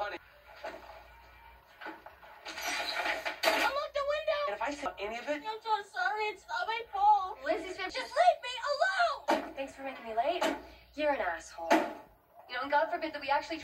Unlock the window! And if I say any of it... I'm so sorry, it's not my fault. Lizzy's been... Just leave me alone! Thanks for making me late. You're an asshole. You know, and God forbid that we actually...